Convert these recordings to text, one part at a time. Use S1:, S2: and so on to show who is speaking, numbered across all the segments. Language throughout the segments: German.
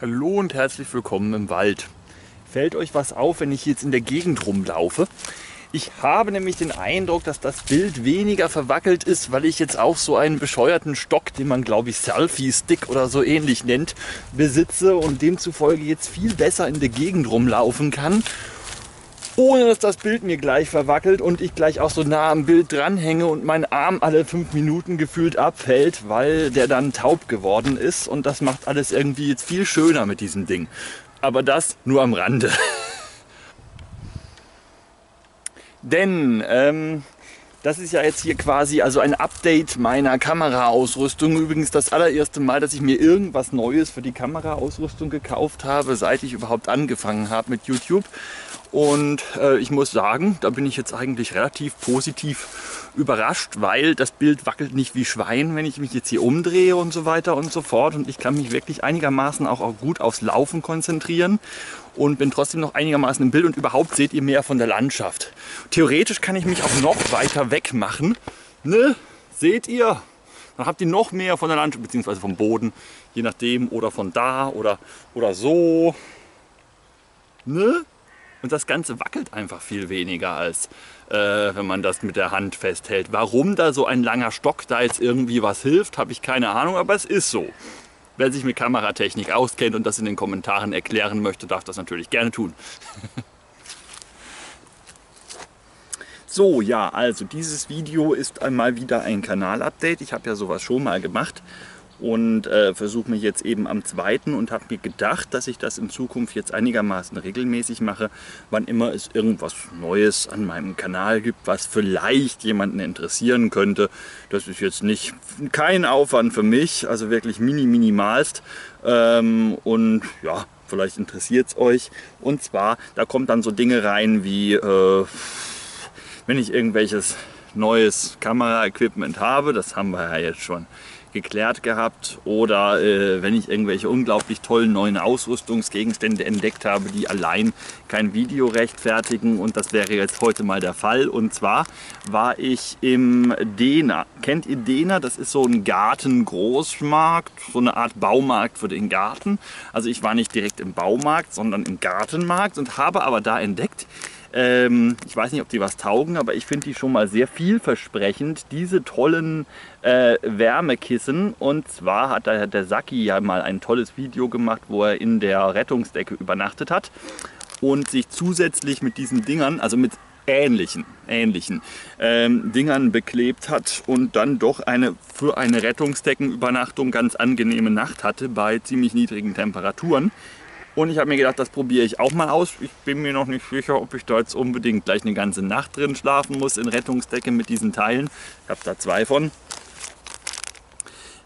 S1: Hallo und herzlich willkommen im Wald. Fällt euch was auf, wenn ich jetzt in der Gegend rumlaufe? Ich habe nämlich den Eindruck, dass das Bild weniger verwackelt ist, weil ich jetzt auch so einen bescheuerten Stock, den man glaube ich Selfie-Stick oder so ähnlich nennt, besitze und demzufolge jetzt viel besser in der Gegend rumlaufen kann ohne dass das Bild mir gleich verwackelt und ich gleich auch so nah am Bild dranhänge und mein Arm alle fünf Minuten gefühlt abfällt, weil der dann taub geworden ist und das macht alles irgendwie jetzt viel schöner mit diesem Ding. Aber das nur am Rande. Denn ähm, das ist ja jetzt hier quasi also ein Update meiner Kameraausrüstung. Übrigens das allererste Mal, dass ich mir irgendwas Neues für die Kameraausrüstung gekauft habe, seit ich überhaupt angefangen habe mit YouTube. Und äh, ich muss sagen, da bin ich jetzt eigentlich relativ positiv überrascht, weil das Bild wackelt nicht wie Schwein, wenn ich mich jetzt hier umdrehe und so weiter und so fort. Und ich kann mich wirklich einigermaßen auch, auch gut aufs Laufen konzentrieren und bin trotzdem noch einigermaßen im Bild und überhaupt seht ihr mehr von der Landschaft. Theoretisch kann ich mich auch noch weiter weg machen. Ne? Seht ihr? Dann habt ihr noch mehr von der Landschaft, beziehungsweise vom Boden, je nachdem, oder von da oder, oder so. Ne? Und das Ganze wackelt einfach viel weniger, als äh, wenn man das mit der Hand festhält. Warum da so ein langer Stock da jetzt irgendwie was hilft, habe ich keine Ahnung, aber es ist so. Wer sich mit Kameratechnik auskennt und das in den Kommentaren erklären möchte, darf das natürlich gerne tun. so, ja, also dieses Video ist einmal wieder ein Kanalupdate. Ich habe ja sowas schon mal gemacht und äh, versuche mich jetzt eben am zweiten und habe mir gedacht, dass ich das in Zukunft jetzt einigermaßen regelmäßig mache, wann immer es irgendwas Neues an meinem Kanal gibt, was vielleicht jemanden interessieren könnte. Das ist jetzt nicht kein Aufwand für mich, also wirklich mini minimalst ähm, und ja, vielleicht interessiert es euch. Und zwar, da kommt dann so Dinge rein wie, äh, wenn ich irgendwelches neues Kameraequipment habe, das haben wir ja jetzt schon geklärt gehabt oder äh, wenn ich irgendwelche unglaublich tollen neuen Ausrüstungsgegenstände entdeckt habe, die allein kein Video rechtfertigen und das wäre jetzt heute mal der Fall und zwar war ich im Dena. Kennt ihr Dena? Das ist so ein Gartengroßmarkt, so eine Art Baumarkt für den Garten. Also ich war nicht direkt im Baumarkt, sondern im Gartenmarkt und habe aber da entdeckt, ähm, ich weiß nicht, ob die was taugen, aber ich finde die schon mal sehr vielversprechend. Diese tollen äh, Wärmekissen. Und zwar hat der, der Saki ja mal ein tolles Video gemacht, wo er in der Rettungsdecke übernachtet hat und sich zusätzlich mit diesen Dingern, also mit ähnlichen, ähnlichen ähm, Dingern beklebt hat und dann doch eine für eine Rettungsdeckenübernachtung ganz angenehme Nacht hatte bei ziemlich niedrigen Temperaturen. Und ich habe mir gedacht, das probiere ich auch mal aus. Ich bin mir noch nicht sicher, ob ich da jetzt unbedingt gleich eine ganze Nacht drin schlafen muss in Rettungsdecke mit diesen Teilen. Ich habe da zwei von.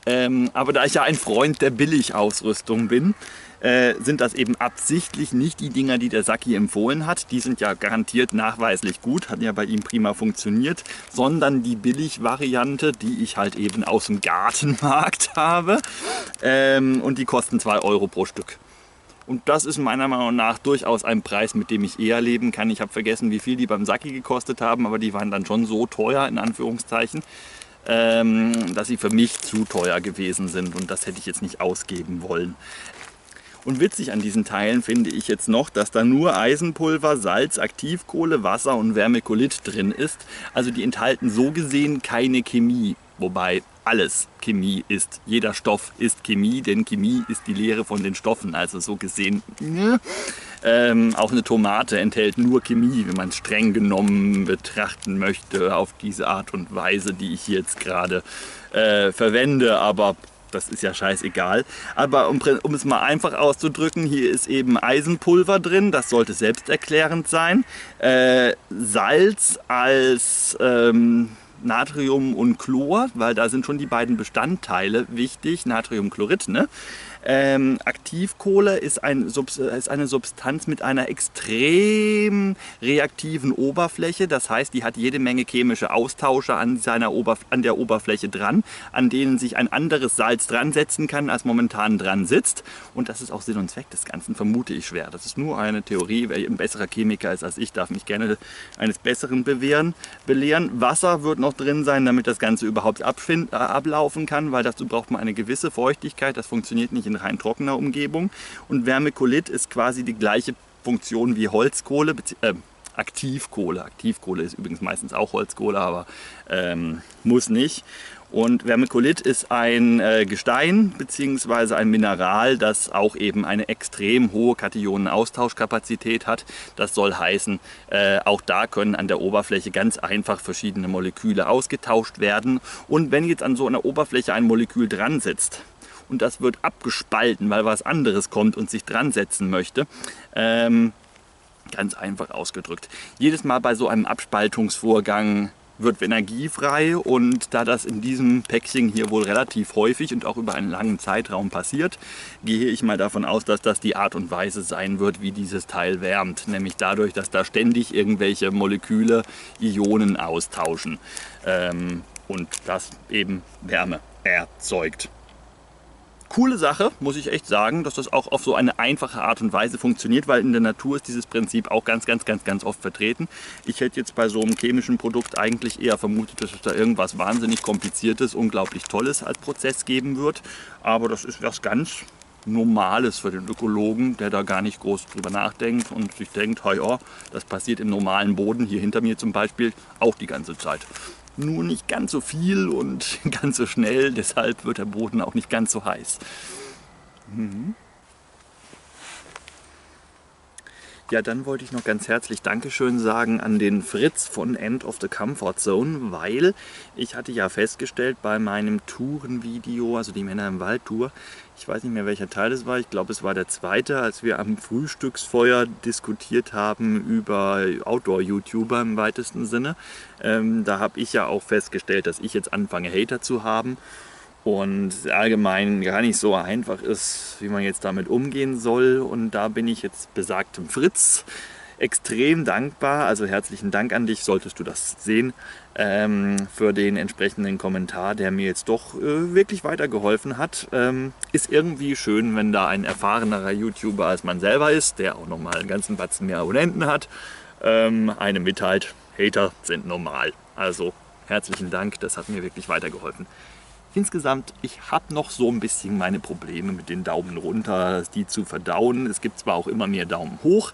S1: Ähm, aber da ich ja ein Freund der Billigausrüstung bin, äh, sind das eben absichtlich nicht die Dinger, die der Saki empfohlen hat. Die sind ja garantiert nachweislich gut, hat ja bei ihm prima funktioniert, sondern die Billig-Variante, die ich halt eben aus dem Gartenmarkt habe. Ähm, und die kosten 2 Euro pro Stück. Und das ist meiner Meinung nach durchaus ein Preis, mit dem ich eher leben kann. Ich habe vergessen, wie viel die beim Saki gekostet haben, aber die waren dann schon so teuer, in Anführungszeichen, ähm, dass sie für mich zu teuer gewesen sind und das hätte ich jetzt nicht ausgeben wollen. Und witzig an diesen Teilen finde ich jetzt noch, dass da nur Eisenpulver, Salz, Aktivkohle, Wasser und Vermiculit drin ist. Also die enthalten so gesehen keine Chemie. Wobei alles Chemie ist. Jeder Stoff ist Chemie, denn Chemie ist die Lehre von den Stoffen. Also so gesehen, ne? ähm, auch eine Tomate enthält nur Chemie, wenn man es streng genommen betrachten möchte, auf diese Art und Weise, die ich jetzt gerade äh, verwende. Aber das ist ja scheißegal. Aber um, um, es mal einfach auszudrücken, hier ist eben Eisenpulver drin, das sollte selbsterklärend sein. Äh, Salz als ähm, Natrium und Chlor, weil da sind schon die beiden Bestandteile wichtig, Natriumchlorid. Ne? Ähm, Aktivkohle ist, ein, ist, eine Substanz mit einer extrem reaktiven Oberfläche. Das heißt, die hat jede Menge chemische Austausche an, seiner Oberf an der Oberfläche dran, an denen sich ein anderes Salz dran setzen kann, als momentan dran sitzt. Und das ist auch Sinn und Zweck des Ganzen, vermute ich schwer. Das ist nur eine Theorie. Wer ein besserer Chemiker ist als ich, darf mich gerne eines Besseren bewähren, belehren. Wasser wird noch drin sein, damit das Ganze überhaupt ablaufen kann, weil dazu braucht man eine gewisse Feuchtigkeit. Das funktioniert nicht in in rein trockener Umgebung. Und Vermiculit ist quasi die gleiche Funktion wie Holzkohle, äh, Aktivkohle. Aktivkohle ist übrigens meistens auch Holzkohle, aber ähm, muss nicht. Und Vermiculit ist ein äh, Gestein bzw. ein Mineral, das auch eben eine extrem hohe Kationenaustauschkapazität hat. Das soll heißen, äh, auch da können an der Oberfläche ganz einfach verschiedene Moleküle ausgetauscht werden. Und wenn jetzt an so einer Oberfläche ein Molekül dran sitzt, und das wird abgespalten, weil was anderes kommt und sich dran setzen möchte, ähm, Ganz einfach ausgedrückt. Jedes Mal bei so einem Abspaltungsvorgang wird Energie frei und da das in diesem Päckchen hier wohl relativ häufig und auch über einen langen Zeitraum passiert, gehe ich mal davon aus, dass das die Art und Weise sein wird, wie dieses Teil wärmt. Nämlich dadurch, dass da ständig irgendwelche Moleküle Ionen austauschen ähm, und das eben Wärme erzeugt coole Sache, muss ich echt sagen, dass das auch auf so eine einfache Art und Weise funktioniert, weil in der Natur ist dieses Prinzip auch ganz, ganz, ganz, ganz oft vertreten. Ich hätte jetzt bei so einem chemischen Produkt eigentlich eher vermutet, dass es da irgendwas wahnsinnig kompliziertes, unglaublich Tolles als Prozess geben wird. Aber das ist was ganz Normales für den Ökologen, der da gar nicht groß drüber nachdenkt und sich denkt, ja, das passiert im normalen Boden, hier hinter mir zum Beispiel, auch die ganze Zeit nur nicht ganz so viel und ganz so schnell, deshalb wird der Boden auch nicht ganz so heiß. Mhm. Ja, dann wollte ich noch ganz herzlich Dankeschön sagen an den Fritz von End of the Comfort Zone, weil ich hatte ja festgestellt bei meinem Tourenvideo, also die Männer im Wald Tour, ich weiß nicht mehr welcher Teil es war, ich glaube es war der zweite, als wir am Frühstücksfeuer diskutiert haben über Outdoor-YouTuber im weitesten Sinne. Ähm, da habe ich ja auch festgestellt, dass ich jetzt anfange Hater zu haben und allgemein gar nicht so einfach ist, wie man jetzt damit umgehen soll. Und da bin ich jetzt besagtem Fritz extrem dankbar. Also herzlichen Dank an dich, solltest du das sehen, ähm, für den entsprechenden Kommentar, der mir jetzt doch äh, wirklich weitergeholfen hat. Ähm, ist irgendwie schön, wenn da ein erfahrenerer YouTuber als man selber ist, der auch nochmal einen ganzen Batzen mehr Abonnenten hat, ähm, einem mitteilt, Hater sind normal. Also herzlichen Dank, das hat mir wirklich weitergeholfen. Insgesamt, ich habe noch so ein bisschen meine Probleme mit den Daumen runter, die zu verdauen. Es gibt zwar auch immer mehr Daumen hoch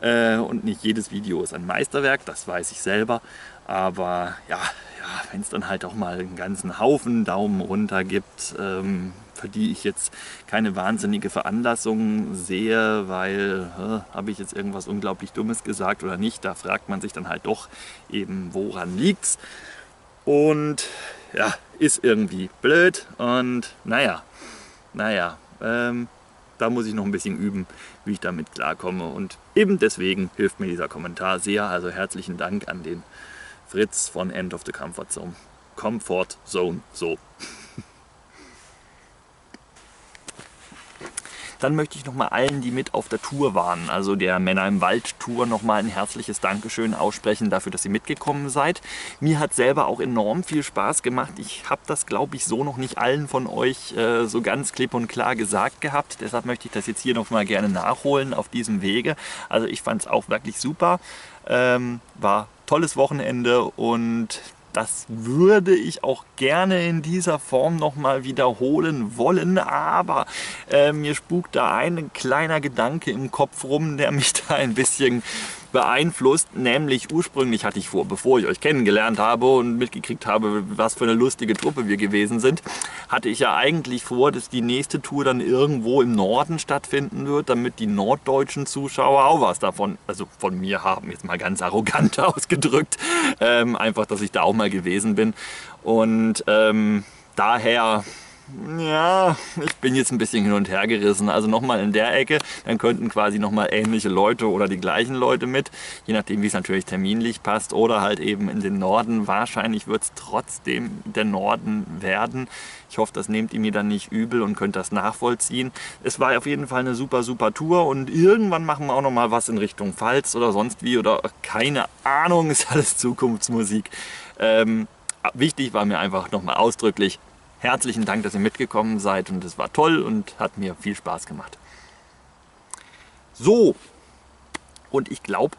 S1: äh, und nicht jedes Video ist ein Meisterwerk, das weiß ich selber. Aber ja, ja wenn es dann halt auch mal einen ganzen Haufen Daumen runter gibt, ähm, für die ich jetzt keine wahnsinnige Veranlassung sehe, weil äh, habe ich jetzt irgendwas unglaublich Dummes gesagt oder nicht, da fragt man sich dann halt doch eben, woran liegt's. Und ja, ist irgendwie blöd und naja, naja, ähm, da muss ich noch ein bisschen üben, wie ich damit klarkomme. Und eben deswegen hilft mir dieser Kommentar sehr. Also herzlichen Dank an den Fritz von End of the Comfort Zone. Comfort Zone, so. Dann möchte ich nochmal allen, die mit auf der Tour waren, also der Männer im Wald Tour, nochmal ein herzliches Dankeschön aussprechen dafür, dass ihr mitgekommen seid. Mir hat selber auch enorm viel Spaß gemacht. Ich habe das, glaube ich, so noch nicht allen von euch äh, so ganz klipp und klar gesagt gehabt. Deshalb möchte ich das jetzt hier nochmal gerne nachholen auf diesem Wege. Also ich fand es auch wirklich super. Ähm, war tolles Wochenende und das würde ich auch gerne in dieser Form nochmal wiederholen wollen, aber äh, mir spukt da ein kleiner Gedanke im Kopf rum, der mich da ein bisschen beeinflusst. Nämlich ursprünglich hatte ich vor, bevor ich euch kennengelernt habe und mitgekriegt habe, was für eine lustige Truppe wir gewesen sind, hatte ich ja eigentlich vor, dass die nächste Tour dann irgendwo im Norden stattfinden wird, damit die norddeutschen Zuschauer auch was davon, also von mir haben, jetzt mal ganz arrogant ausgedrückt. Ähm, einfach, dass ich da auch mal gewesen bin. Und ähm, daher ja, ich bin jetzt ein bisschen hin und her gerissen. Also nochmal in der Ecke, dann könnten quasi nochmal ähnliche Leute oder die gleichen Leute mit, je nachdem wie es natürlich terminlich passt oder halt eben in den Norden. Wahrscheinlich wird es trotzdem der Norden werden. Ich hoffe, das nehmt ihr mir dann nicht übel und könnt das nachvollziehen. Es war auf jeden Fall eine super, super Tour und irgendwann machen wir auch nochmal was in Richtung Pfalz oder sonst wie oder keine Ahnung, ist alles Zukunftsmusik. Ähm, wichtig war mir einfach nochmal ausdrücklich, herzlichen Dank, dass ihr mitgekommen seid und es war toll und hat mir viel Spaß gemacht. So, und ich glaube,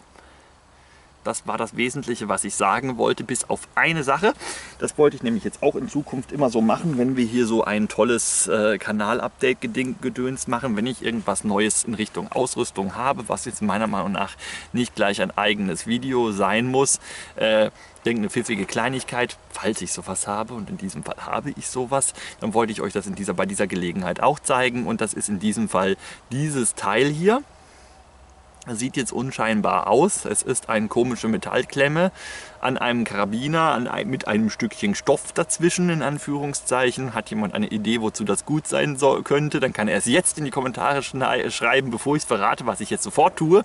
S1: Das war das Wesentliche, was ich sagen wollte, bis auf eine Sache. Das wollte ich nämlich jetzt auch in Zukunft immer so machen, wenn wir hier so ein tolles äh, Kanal-Update-Gedöns machen, wenn ich irgendwas Neues in Richtung Ausrüstung habe, was jetzt meiner Meinung nach nicht gleich ein eigenes Video sein muss. Äh, eine pfiffige Kleinigkeit, falls ich sowas habe und in diesem Fall habe ich sowas, dann wollte ich euch das in dieser, bei dieser Gelegenheit auch zeigen und das ist in diesem Fall dieses Teil hier. Sieht jetzt unscheinbar aus. Es ist eine komische Metallklemme an einem Karabiner an ein, mit einem Stückchen Stoff dazwischen, in Anführungszeichen. Hat jemand eine Idee, wozu das gut sein soll, könnte, dann kann er es jetzt in die Kommentare schreiben, bevor ich es verrate, was ich jetzt sofort tue.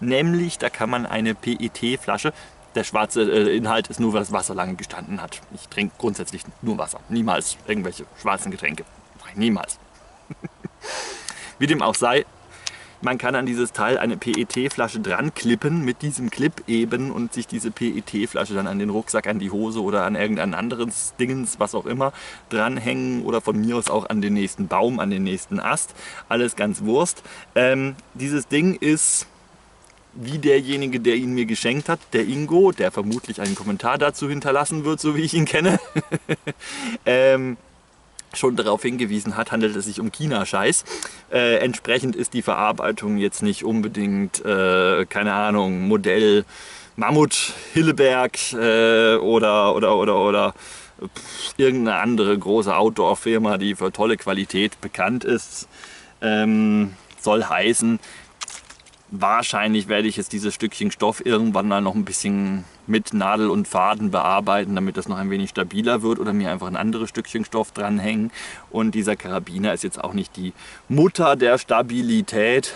S1: Nämlich, da kann man eine PET-Flasche, der schwarze äh, Inhalt ist nur, weil das Wasser lange gestanden hat. Ich trinke grundsätzlich nur Wasser, niemals irgendwelche schwarzen Getränke. Niemals. Wie dem auch sei, man kann an dieses Teil eine PET-Flasche dran klippen mit diesem Clip eben und sich diese PET-Flasche dann an den Rucksack, an die Hose oder an irgendein anderes Dingens, was auch immer, dranhängen oder von mir aus auch an den nächsten Baum, an den nächsten Ast. Alles ganz Wurst. Ähm, dieses Ding ist wie derjenige, der ihn mir geschenkt hat, der Ingo, der vermutlich einen Kommentar dazu hinterlassen wird, so wie ich ihn kenne. ähm, schon darauf hingewiesen hat, handelt es sich um China-Scheiß. Äh, entsprechend ist die Verarbeitung jetzt nicht unbedingt, äh, keine Ahnung, Modell Mammut, Hilleberg äh, oder, oder, oder, oder pff, irgendeine andere große Outdoor-Firma, die für tolle Qualität bekannt ist. Ähm, soll heißen, Wahrscheinlich werde ich jetzt dieses Stückchen Stoff irgendwann mal noch ein bisschen mit Nadel und Faden bearbeiten, damit das noch ein wenig stabiler wird oder mir einfach ein anderes Stückchen Stoff dranhängen. Und dieser Karabiner ist jetzt auch nicht die Mutter der Stabilität.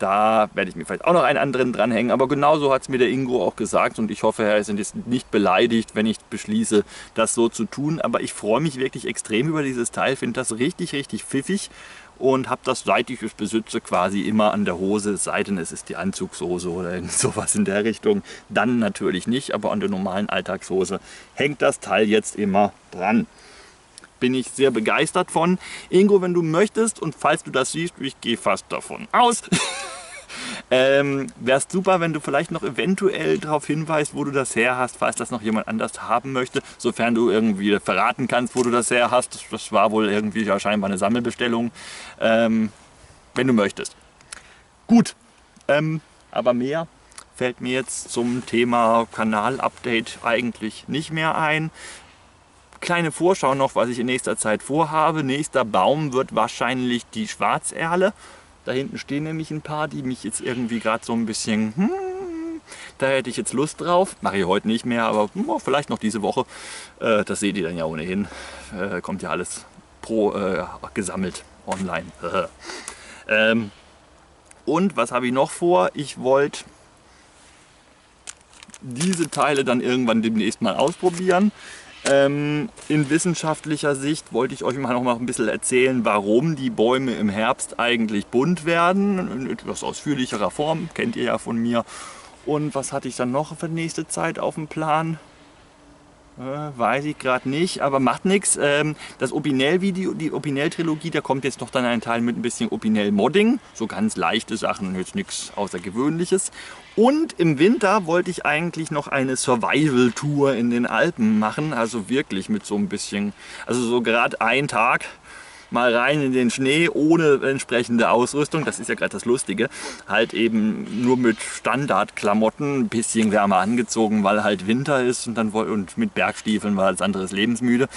S1: Da werde ich mir vielleicht auch noch einen anderen dranhängen, aber genauso hat es mir der Ingo auch gesagt und ich hoffe, er ist jetzt nicht beleidigt, wenn ich beschließe, das so zu tun. Aber ich freue mich wirklich extrem über dieses Teil, finde das richtig, richtig pfiffig und habe das, seit ich es besitze, quasi immer an der Hose, es sei denn es ist die Anzugshose oder sowas in der Richtung. Dann natürlich nicht, aber an der normalen Alltagshose hängt das Teil jetzt immer dran. Bin ich sehr begeistert von. Ingo, wenn du möchtest und falls du das siehst, ich gehe fast davon aus, Ähm, Wäre es super, wenn du vielleicht noch eventuell darauf hinweist, wo du das her hast, falls das noch jemand anders haben möchte, sofern du irgendwie verraten kannst, wo du das her hast. Das war wohl irgendwie ja scheinbar eine Sammelbestellung, ähm, wenn du möchtest. Gut, ähm, aber mehr fällt mir jetzt zum Thema Kanal-Update eigentlich nicht mehr ein. Kleine Vorschau noch, was ich in nächster Zeit vorhabe. Nächster Baum wird wahrscheinlich die Schwarzerle. Da hinten stehen nämlich ein paar, die mich jetzt irgendwie gerade so ein bisschen, hm, da hätte ich jetzt Lust drauf. Mache ich heute nicht mehr, aber oh, vielleicht noch diese Woche. Äh, das seht ihr dann ja ohnehin. Äh, kommt ja alles pro äh, gesammelt online. ähm, und was habe ich noch vor? Ich wollte diese Teile dann irgendwann demnächst mal ausprobieren. Ähm, in wissenschaftlicher Sicht wollte ich euch mal noch mal ein bisschen erzählen, warum die Bäume im Herbst eigentlich bunt werden. In etwas ausführlicherer Form, kennt ihr ja von mir. Und was hatte ich dann noch für nächste Zeit auf dem Plan? Äh, weiß ich gerade nicht, aber macht nichts. Ähm, das Opinel-Video, die Opinel-Trilogie, da kommt jetzt noch dann ein Teil mit ein bisschen Opinel-Modding. So ganz leichte Sachen, jetzt nichts Außergewöhnliches. Und im Winter wollte ich eigentlich noch eine Survival-Tour in den Alpen machen. Also wirklich mit so ein bisschen, also so gerade ein Tag mal rein in den Schnee ohne entsprechende Ausrüstung. Das ist ja gerade das Lustige. Halt eben nur mit Standardklamotten, ein bisschen wärmer angezogen, weil halt Winter ist und dann und mit Bergstiefeln, weil das andere ist lebensmüde.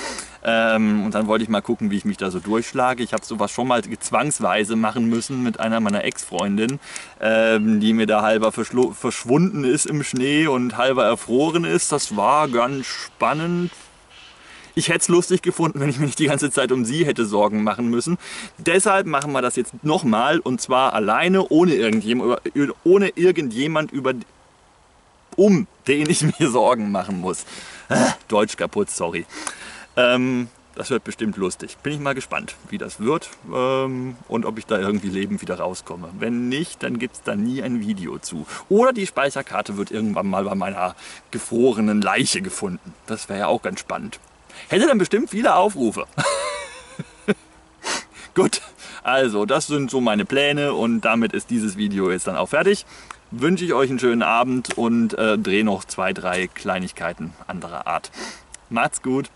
S1: Ähm, und dann wollte ich mal gucken, wie ich mich da so durchschlage. Ich habe sowas schon mal zwangsweise machen müssen mit einer meiner Ex-Freundinnen, ähm, die mir da halber verschwunden ist im Schnee und halber erfroren ist. Das war ganz spannend, ich hätte es lustig gefunden, wenn ich mir nicht die ganze Zeit um sie hätte Sorgen machen müssen. Deshalb machen wir das jetzt nochmal und zwar alleine, ohne irgendjemand, ohne irgendjemand über, um den ich mir Sorgen machen muss. Deutsch kaputt, sorry. Ähm, das wird bestimmt lustig. Bin ich mal gespannt, wie das wird ähm, und ob ich da irgendwie lebend wieder rauskomme. Wenn nicht, dann gibt es da nie ein Video zu. Oder die Speicherkarte wird irgendwann mal bei meiner gefrorenen Leiche gefunden. Das wäre ja auch ganz spannend. Hätte dann bestimmt viele Aufrufe. Gut, Also, das sind so meine Pläne und damit ist dieses Video jetzt dann auch fertig. Wünsche ich euch einen schönen Abend und äh, drehe noch zwei, drei Kleinigkeiten anderer Art. Macht's gut!